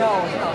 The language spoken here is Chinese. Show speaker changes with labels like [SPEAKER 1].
[SPEAKER 1] 知道。